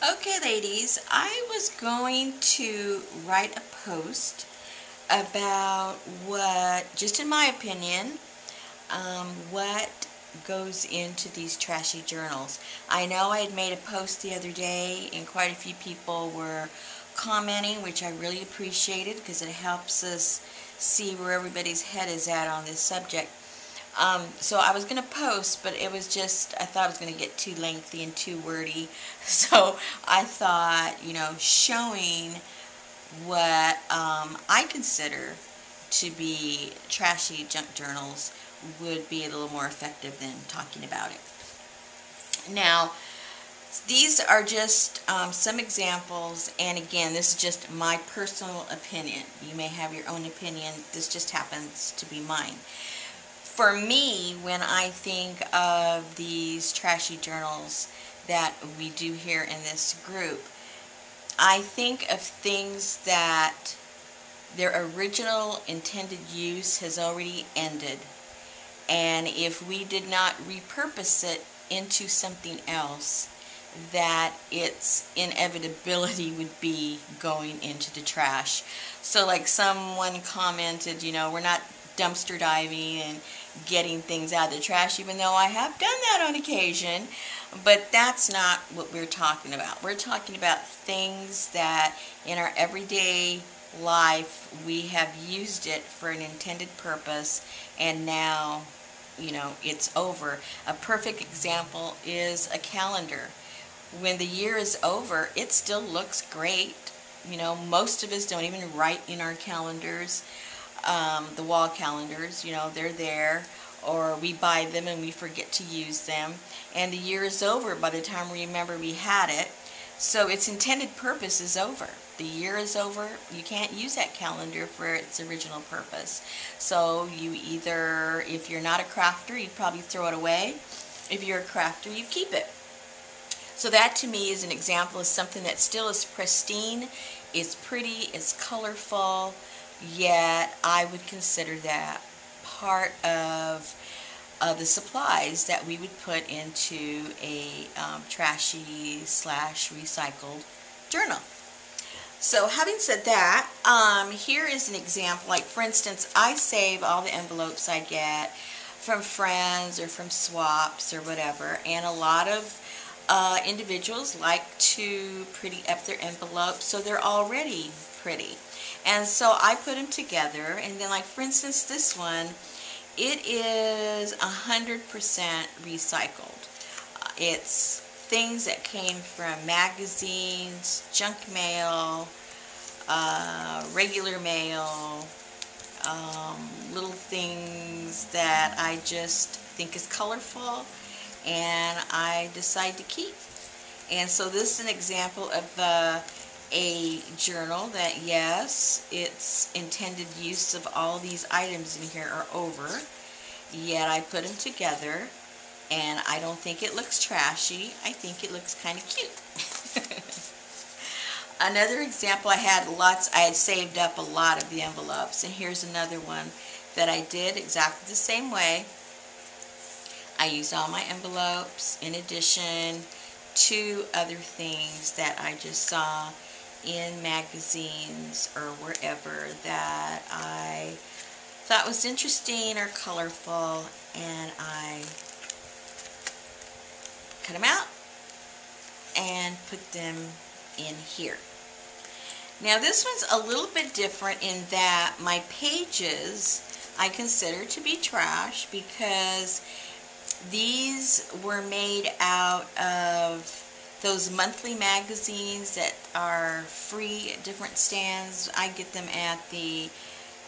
Okay, ladies, I was going to write a post about what, just in my opinion, um, what goes into these trashy journals. I know I had made a post the other day and quite a few people were commenting, which I really appreciated because it helps us see where everybody's head is at on this subject. Um, so I was going to post, but it was just, I thought it was going to get too lengthy and too wordy. So I thought, you know, showing what um, I consider to be trashy junk journals would be a little more effective than talking about it. Now, these are just um, some examples, and again, this is just my personal opinion. You may have your own opinion. This just happens to be mine for me, when I think of these trashy journals that we do here in this group, I think of things that their original intended use has already ended. And if we did not repurpose it into something else, that its inevitability would be going into the trash. So like someone commented, you know, we're not dumpster diving and getting things out of the trash, even though I have done that on occasion. But that's not what we're talking about. We're talking about things that in our everyday life we have used it for an intended purpose and now you know it's over a perfect example is a calendar when the year is over it still looks great you know most of us don't even write in our calendars um, the wall calendars, you know, they're there, or we buy them and we forget to use them, and the year is over by the time we remember we had it. So its intended purpose is over. The year is over. You can't use that calendar for its original purpose. So you either, if you're not a crafter, you'd probably throw it away. If you're a crafter, you keep it. So that to me is an example of something that still is pristine, it's pretty, it's colorful, yet I would consider that part of uh, the supplies that we would put into a um, trashy slash recycled journal. So having said that, um, here is an example. Like for instance, I save all the envelopes I get from friends or from swaps or whatever. And a lot of uh, individuals like to pretty up their envelopes so they're already pretty. And so I put them together and then like for instance this one, it is 100% recycled. It's things that came from magazines, junk mail, uh, regular mail, um, little things that I just think is colorful and I decide to keep. And so this is an example of the a journal that yes, its intended use of all these items in here are over, yet I put them together and I don't think it looks trashy. I think it looks kind of cute. another example I had lots, I had saved up a lot of the envelopes and here's another one that I did exactly the same way. I used all my envelopes in addition to other things that I just saw in magazines or wherever that I thought was interesting or colorful and I cut them out and put them in here. Now this one's a little bit different in that my pages I consider to be trash because these were made out of those monthly magazines that are free at different stands. I get them at the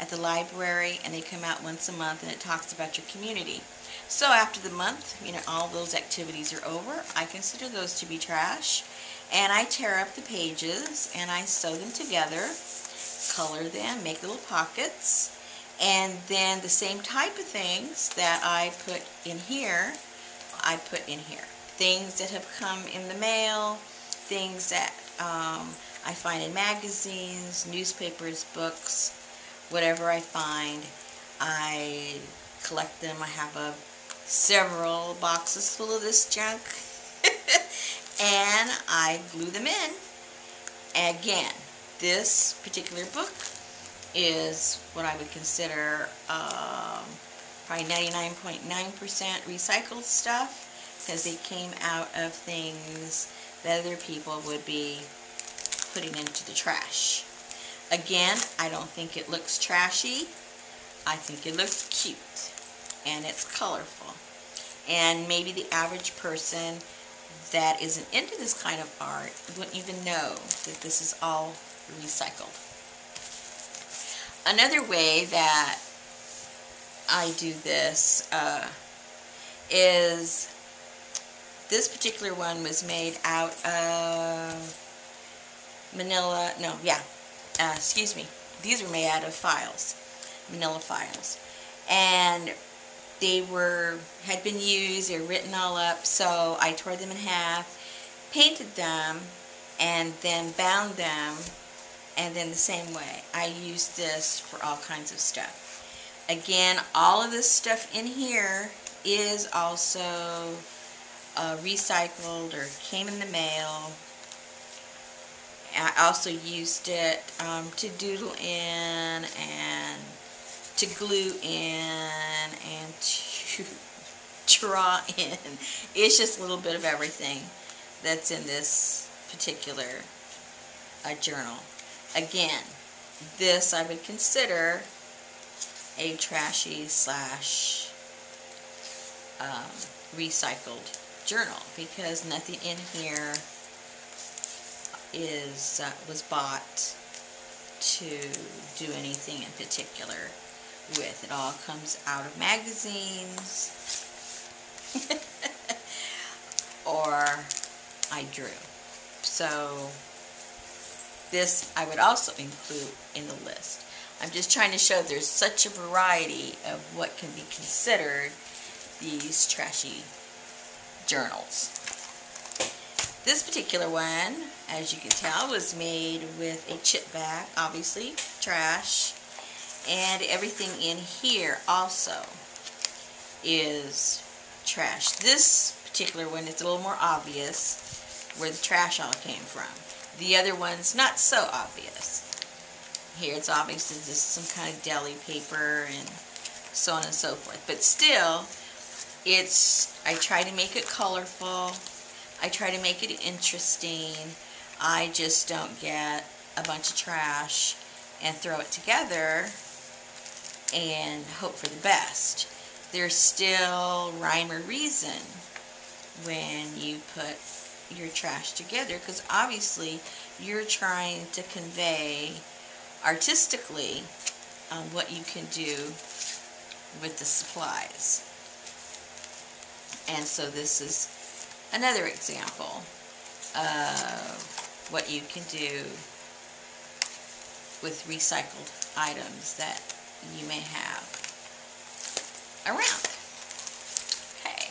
at the library and they come out once a month and it talks about your community. So after the month, you know, all those activities are over. I consider those to be trash. And I tear up the pages and I sew them together, color them, make little pockets. And then the same type of things that I put in here, I put in here things that have come in the mail, things that um, I find in magazines, newspapers, books, whatever I find. I collect them. I have a several boxes full of this junk. and I glue them in. Again, this particular book is what I would consider um, probably 99.9% .9 recycled stuff because they came out of things that other people would be putting into the trash. Again, I don't think it looks trashy. I think it looks cute and it's colorful. And maybe the average person that isn't into this kind of art wouldn't even know that this is all recycled. Another way that I do this uh, is this particular one was made out of manila, no, yeah, uh, excuse me, these were made out of files, manila files. And they were, had been used, they were written all up, so I tore them in half, painted them, and then bound them, and then the same way. I used this for all kinds of stuff. Again, all of this stuff in here is also uh, recycled or came in the mail. I also used it um, to doodle in and to glue in and to draw in. It's just a little bit of everything that's in this particular uh, journal. Again, this I would consider a trashy slash um, recycled journal because nothing in here is uh, was bought to do anything in particular with. It all comes out of magazines or I drew. So this I would also include in the list. I'm just trying to show there's such a variety of what can be considered these trashy journals. This particular one, as you can tell, was made with a chip bag, obviously, trash, and everything in here also is trash. This particular one is a little more obvious where the trash all came from. The other one's not so obvious. Here it's obviously just some kind of deli paper and so on and so forth. But still, it's, I try to make it colorful. I try to make it interesting. I just don't get a bunch of trash and throw it together and hope for the best. There's still rhyme or reason when you put your trash together because obviously you're trying to convey artistically um, what you can do with the supplies. And so this is another example of what you can do with recycled items that you may have around. Okay,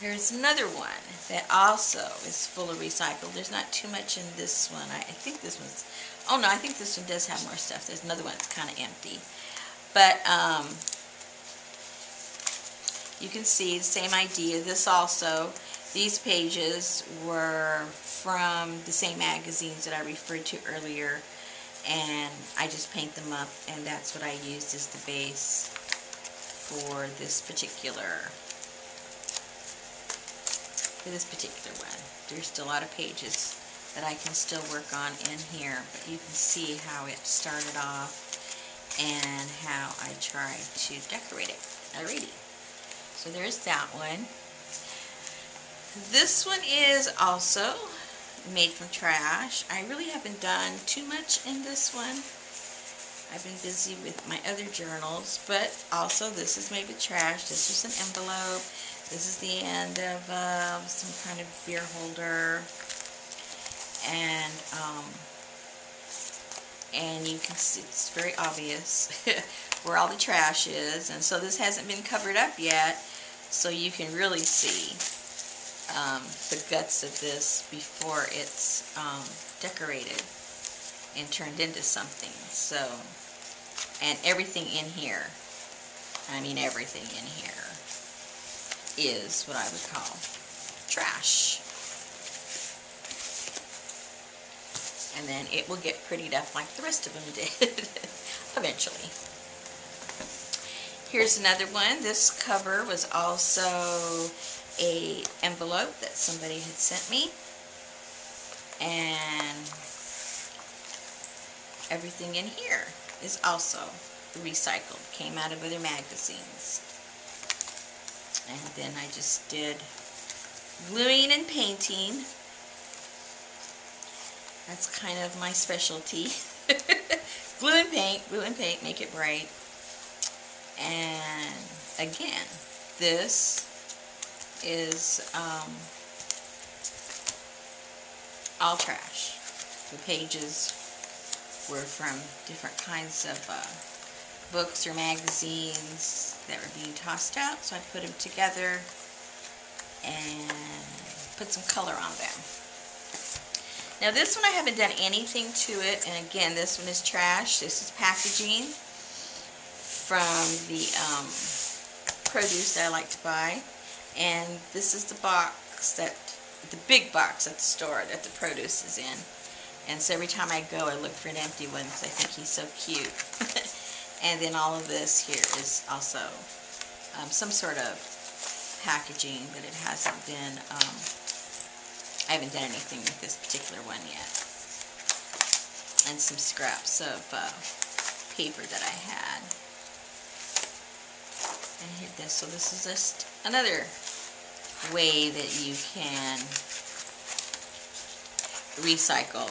here's another one that also is full of recycled. There's not too much in this one. I, I think this one's, oh no, I think this one does have more stuff. There's another one that's kind of empty. But um, you can see the same idea. This also, these pages were from the same magazines that I referred to earlier and I just paint them up and that's what I used as the base for this particular for this particular one. There's still a lot of pages that I can still work on in here but you can see how it started off and how I tried to decorate it. Alrighty. So there's that one. This one is also made from trash. I really haven't done too much in this one. I've been busy with my other journals, but also this is made with trash. This is an envelope. This is the end of uh, some kind of beer holder. And, um, and you can see it's very obvious where all the trash is. And so this hasn't been covered up yet, so you can really see um, the guts of this before it's um, decorated and turned into something. So, and everything in here, I mean everything in here, is what I would call trash. And then it will get prettied up like the rest of them did eventually. Here's another one. This cover was also a envelope that somebody had sent me. And everything in here is also recycled. Came out of other magazines. And then I just did gluing and painting. That's kind of my specialty. glue and paint, glue and paint, make it bright. And again, this is um, all trash. The pages were from different kinds of uh, books or magazines that were being tossed out, so I put them together and put some color on them. Now this one I haven't done anything to it, and again, this one is trash. This is packaging from the um, produce that I like to buy. And this is the box that, the big box at the store that the produce is in. And so every time I go, I look for an empty one because I think he's so cute. and then all of this here is also um, some sort of packaging, but it hasn't been, um, I haven't done anything with this particular one yet. And some scraps of uh, paper that I had. And hit this, so this is just another way that you can recycle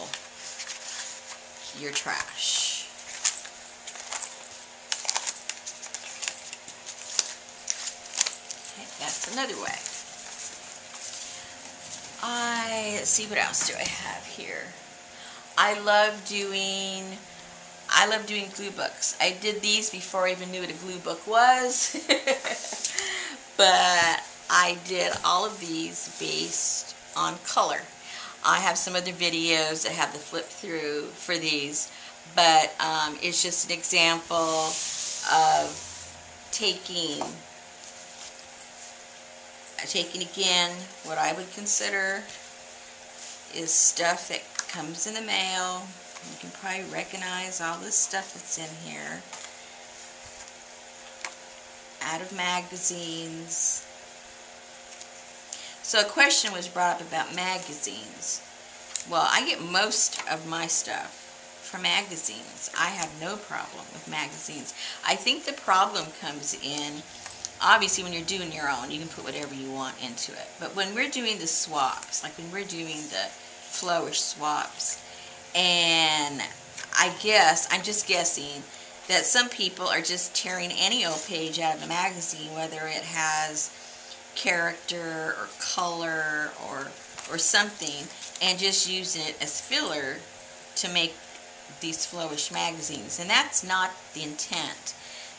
your trash. that's another way. I, let's see, what else do I have here? I love doing, I love doing glue books. I did these before I even knew what a glue book was. but I did all of these based on color. I have some other videos that have the flip through for these, but um, it's just an example of taking taking again what I would consider is stuff that comes in the mail. You can probably recognize all this stuff that's in here. Out of magazines. So a question was brought up about magazines. Well, I get most of my stuff from magazines. I have no problem with magazines. I think the problem comes in obviously when you're doing your own, you can put whatever you want into it. But when we're doing the swaps, like when we're doing the flowish swaps, and I guess, I'm just guessing, that some people are just tearing any old page out of a magazine, whether it has character or color or or something, and just using it as filler to make these flowish magazines. And that's not the intent.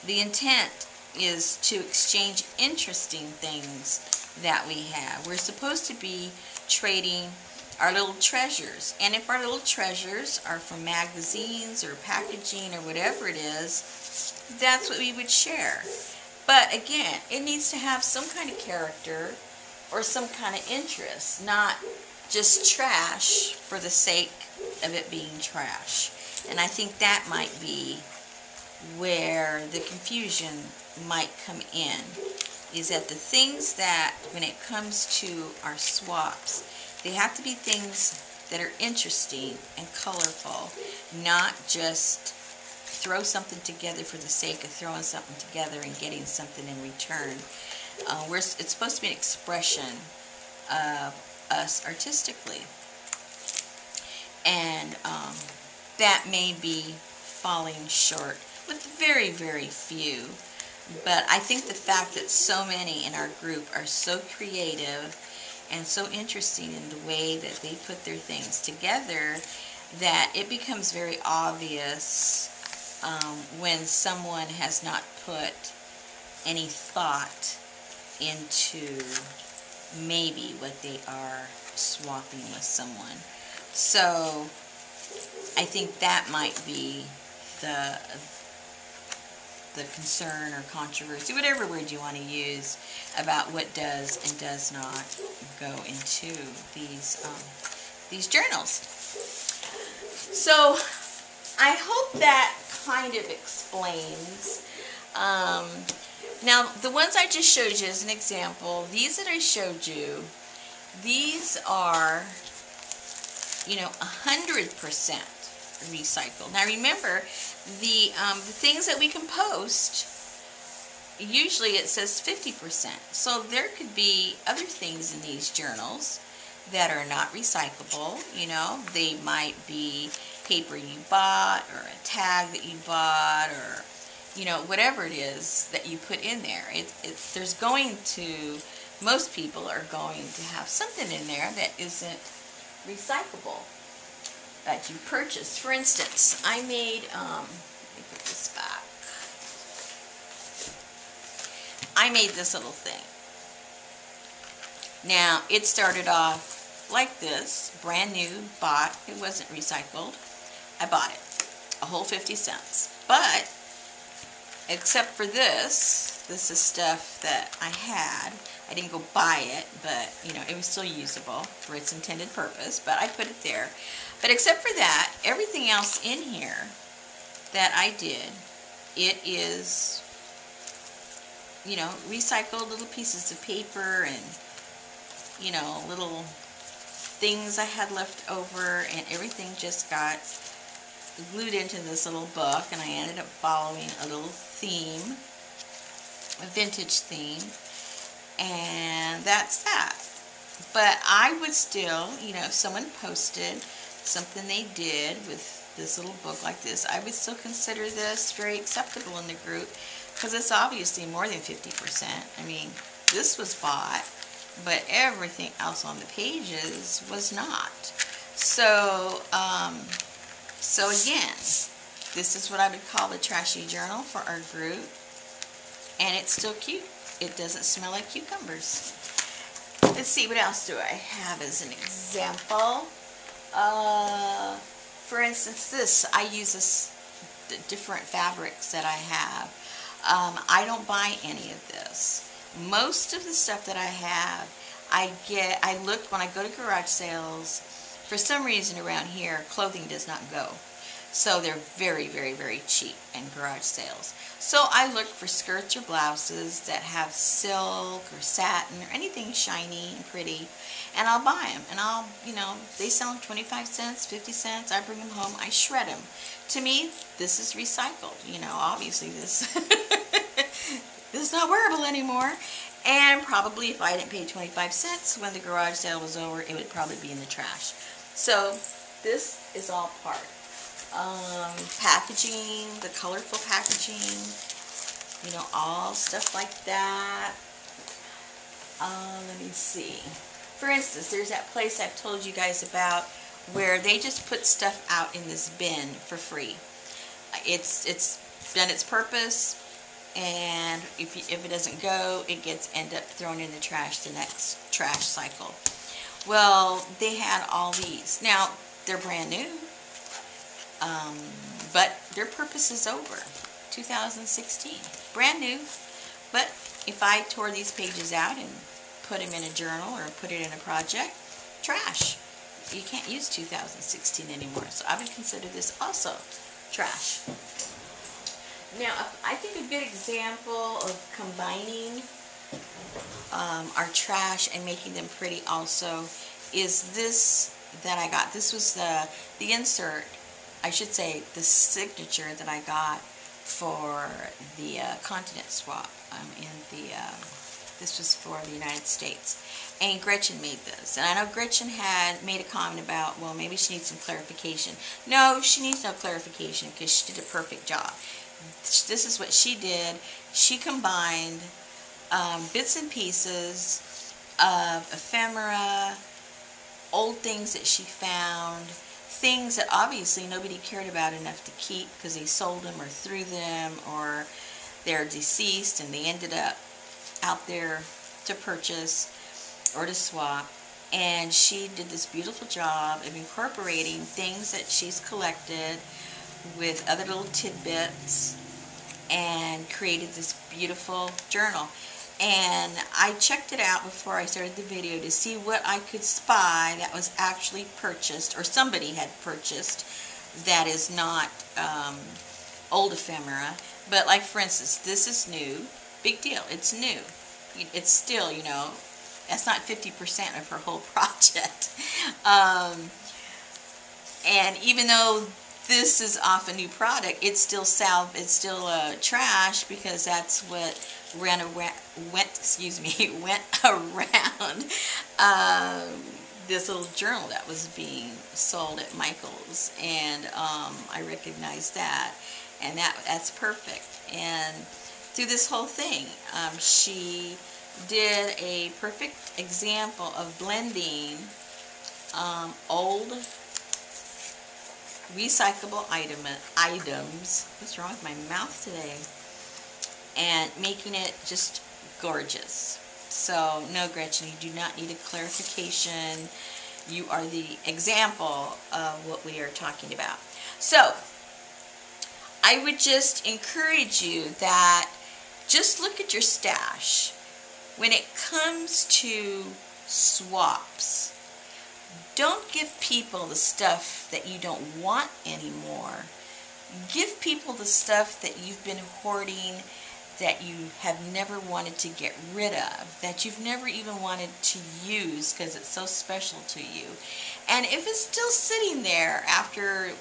The intent is to exchange interesting things that we have. We're supposed to be trading our little treasures. And if our little treasures are from magazines or packaging or whatever it is, that's what we would share. But again, it needs to have some kind of character or some kind of interest, not just trash for the sake of it being trash. And I think that might be where the confusion might come in is that the things that when it comes to our swaps they have to be things that are interesting and colorful not just throw something together for the sake of throwing something together and getting something in return uh, it's supposed to be an expression of us artistically and um, that may be falling short with very, very few. But I think the fact that so many in our group are so creative and so interesting in the way that they put their things together that it becomes very obvious um, when someone has not put any thought into maybe what they are swapping with someone. So I think that might be the the concern or controversy, whatever word you want to use, about what does and does not go into these um, these journals. So I hope that kind of explains. Um, now, the ones I just showed you as an example, these that I showed you, these are, you know, a 100% recycled. Now remember, the, um, the things that we can post, usually it says 50%. So there could be other things in these journals that are not recyclable. You know, they might be paper you bought or a tag that you bought or, you know, whatever it is that you put in there. It, it, there's going to, most people are going to have something in there that isn't recyclable that you purchased. For instance, I made, um, let me put this back. I made this little thing. Now, it started off like this, brand new, bought. It wasn't recycled. I bought it, a whole 50 cents. But, except for this, this is stuff that I had. I didn't go buy it, but, you know, it was still usable for its intended purpose, but I put it there. But except for that, everything else in here that I did, it is, you know, recycled little pieces of paper and, you know, little things I had left over and everything just got glued into this little book and I ended up following a little theme, a vintage theme, and that's that. But I would still, you know, if someone posted something they did with this little book like this, I would still consider this very acceptable in the group because it's obviously more than 50%. I mean, this was bought but everything else on the pages was not. So, um, so again, this is what I would call the trashy journal for our group. And it's still cute. It doesn't smell like cucumbers. Let's see, what else do I have as an example? Uh, for instance, this, I use this different fabrics that I have. Um, I don't buy any of this most of the stuff that I have, I get, I look when I go to garage sales, for some reason around here, clothing does not go. So they're very, very, very cheap in garage sales. So I look for skirts or blouses that have silk or satin or anything shiny and pretty. And I'll buy them. And I'll, you know, they sell them 25 cents, 50 cents. I bring them home. I shred them. To me, this is recycled. You know, obviously this this is not wearable anymore. And probably if I didn't pay 25 cents when the garage sale was over, it would probably be in the trash. So this is all part. Um, packaging, the colorful packaging, you know, all stuff like that. Uh, let me see. For instance, there's that place I've told you guys about where they just put stuff out in this bin for free. It's it's done its purpose and if, you, if it doesn't go, it gets end up thrown in the trash the next trash cycle. Well, they had all these. Now, they're brand new, um, but their purpose is over. 2016. Brand new, but if I tore these pages out and put them in a journal or put it in a project, trash. You can't use 2016 anymore, so I would consider this also trash. Now, I think a good example of combining um, our trash and making them pretty also is this that I got. This was the, the insert, I should say the signature that I got for the uh, continent swap um, in the, uh, this was for the United States. And Gretchen made this. And I know Gretchen had made a comment about, well, maybe she needs some clarification. No, she needs no clarification because she did a perfect job this is what she did. She combined um, bits and pieces of ephemera, old things that she found, things that obviously nobody cared about enough to keep because they sold them or threw them or they're deceased and they ended up out there to purchase or to swap. And she did this beautiful job of incorporating things that she's collected with other little tidbits and created this beautiful journal. And I checked it out before I started the video to see what I could spy that was actually purchased or somebody had purchased that is not um, old ephemera. But like for instance, this is new. Big deal. It's new. It's still, you know, that's not 50% of her whole project. Um, and even though this is off a new product, it's still sal it's still uh, trash because that's what ran around, went, excuse me, went around um, this little journal that was being sold at Michael's, and um, I recognized that, and that that's perfect. And through this whole thing, um, she did a perfect example of blending um, old recyclable item, items, what's wrong with my mouth today, and making it just gorgeous. So, no, Gretchen, you do not need a clarification. You are the example of what we are talking about. So, I would just encourage you that just look at your stash. When it comes to swaps, don't give people the stuff that you don't want anymore. Give people the stuff that you've been hoarding that you have never wanted to get rid of, that you've never even wanted to use because it's so special to you. And if it's still sitting there after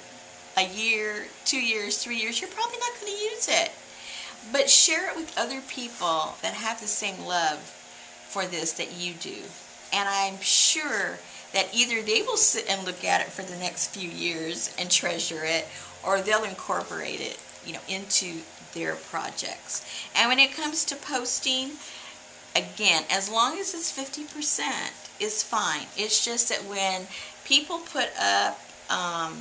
a year, two years, three years, you're probably not going to use it. But share it with other people that have the same love for this that you do. And I'm sure that either they will sit and look at it for the next few years and treasure it, or they'll incorporate it, you know, into their projects. And when it comes to posting, again, as long as it's 50% is fine. It's just that when people put up, um,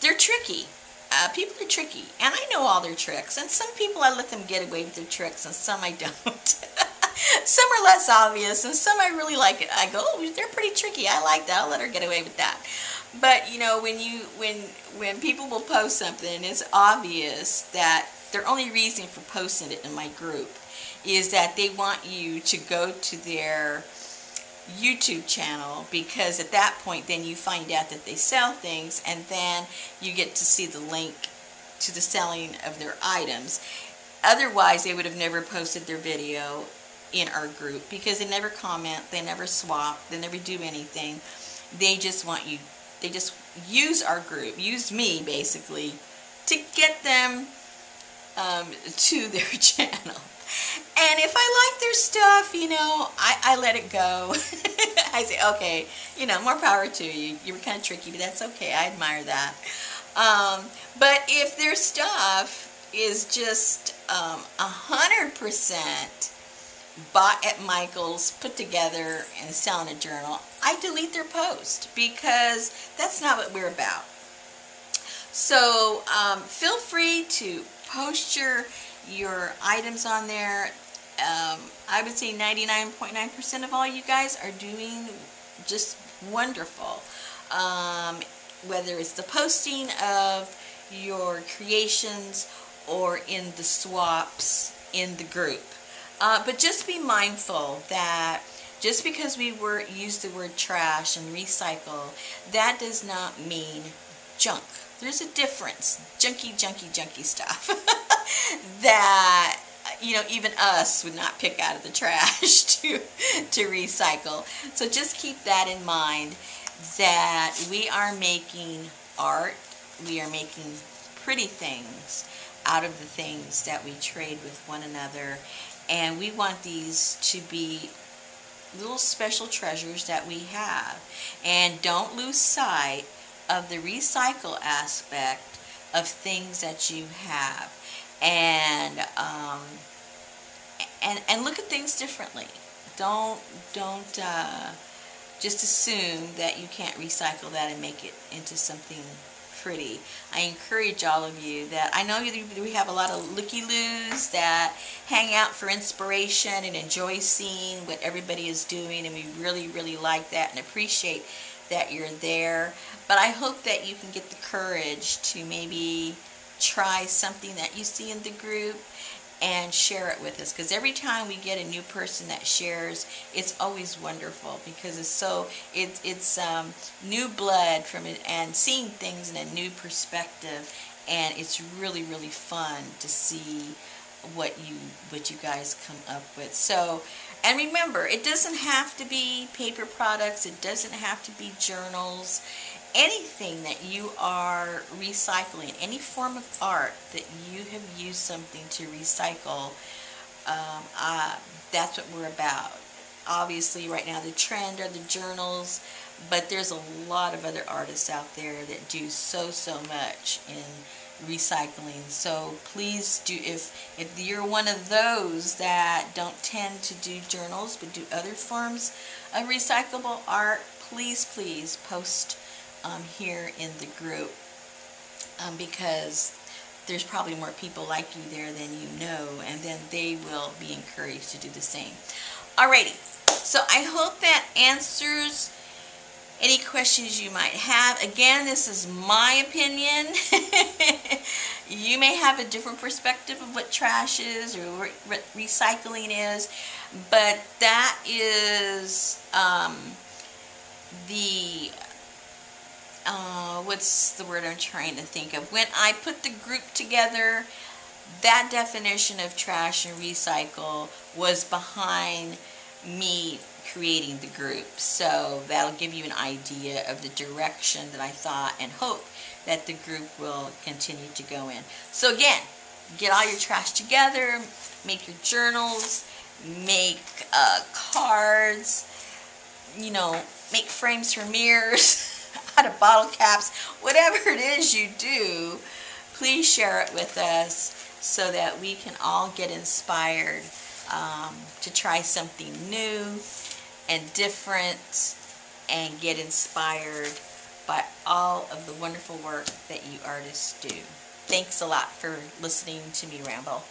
they're tricky. Uh, people are tricky, and I know all their tricks. And some people I let them get away with their tricks, and some I don't. some are less obvious, and some I really like it. I go, oh, they're pretty tricky. I like that. I'll let her get away with that. But you know, when you when when people will post something, it's obvious that their only reason for posting it in my group is that they want you to go to their YouTube channel because at that point then you find out that they sell things and then you get to see the link to the selling of their items. Otherwise they would have never posted their video in our group because they never comment, they never swap, they never do anything. They just want you, they just use our group, use me basically to get them um, to their channel. And if I like their stuff, you know, I, I let it go. I say, okay, you know, more power to you. You were kind of tricky, but that's okay. I admire that. Um, but if their stuff is just um, a hundred percent bought at Michael's, put together, and selling a journal, I delete their post because that's not what we're about. So um, feel free to post your your items on there. Um, I would say 99.9% of all you guys are doing just wonderful. Um, whether it's the posting of your creations or in the swaps in the group. Uh, but just be mindful that just because we were use the word trash and recycle, that does not mean junk. There's a difference. Junky, junky, junky stuff that you know even us would not pick out of the trash to to recycle. So just keep that in mind that we are making art, we are making pretty things out of the things that we trade with one another and we want these to be little special treasures that we have. And don't lose sight of the recycle aspect of things that you have. And um, and and look at things differently. Don't don't uh, just assume that you can't recycle that and make it into something pretty. I encourage all of you that I know we have a lot of looky-loos that hang out for inspiration and enjoy seeing what everybody is doing and we really really like that and appreciate that you're there. But I hope that you can get the courage to maybe try something that you see in the group and share it with us. Because every time we get a new person that shares it's always wonderful because it's so it, it's um, new blood from it and seeing things in a new perspective. And it's really really fun to see what you what you guys come up with. So and remember it doesn't have to be paper products. It doesn't have to be journals anything that you are recycling, any form of art that you have used something to recycle, um, uh, that's what we're about. Obviously, right now the trend are the journals, but there's a lot of other artists out there that do so, so much in recycling. So please do, if, if you're one of those that don't tend to do journals, but do other forms of recyclable art, please, please post um, here in the group um, because there's probably more people like you there than you know and then they will be encouraged to do the same. Alrighty, so I hope that answers any questions you might have. Again, this is my opinion. you may have a different perspective of what trash is or re recycling is, but that is um, the uh, what's the word I'm trying to think of? When I put the group together, that definition of trash and recycle was behind me creating the group. So that'll give you an idea of the direction that I thought and hope that the group will continue to go in. So again, get all your trash together, make your journals, make uh, cards, you know, make frames for mirrors. out of bottle caps, whatever it is you do, please share it with us so that we can all get inspired um, to try something new and different and get inspired by all of the wonderful work that you artists do. Thanks a lot for listening to me ramble.